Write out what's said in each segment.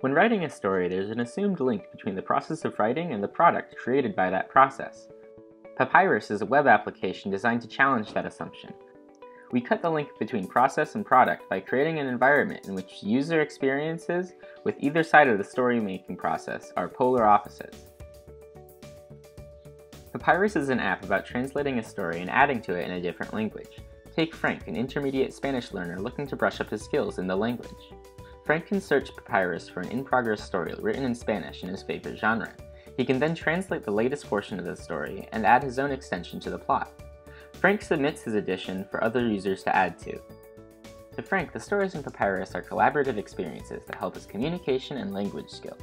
When writing a story, there's an assumed link between the process of writing and the product created by that process. Papyrus is a web application designed to challenge that assumption. We cut the link between process and product by creating an environment in which user experiences with either side of the story making process are polar opposites. Papyrus is an app about translating a story and adding to it in a different language. Take Frank, an intermediate Spanish learner looking to brush up his skills in the language. Frank can search Papyrus for an in-progress story written in Spanish in his favorite genre. He can then translate the latest portion of the story and add his own extension to the plot. Frank submits his addition for other users to add to. To Frank, the stories in Papyrus are collaborative experiences that help his communication and language skills.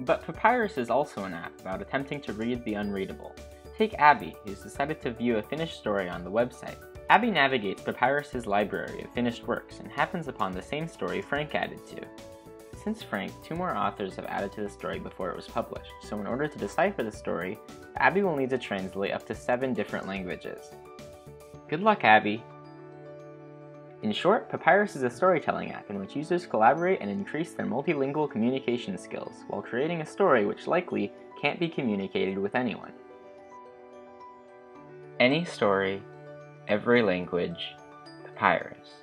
But Papyrus is also an app about attempting to read the unreadable. Take Abby, who's decided to view a finished story on the website. Abby navigates Papyrus's library of finished works and happens upon the same story Frank added to. Since Frank, two more authors have added to the story before it was published, so in order to decipher the story, Abby will need to translate up to seven different languages. Good luck, Abby! In short, Papyrus is a storytelling app in which users collaborate and increase their multilingual communication skills while creating a story which likely can't be communicated with anyone. Any story, every language, Papyrus.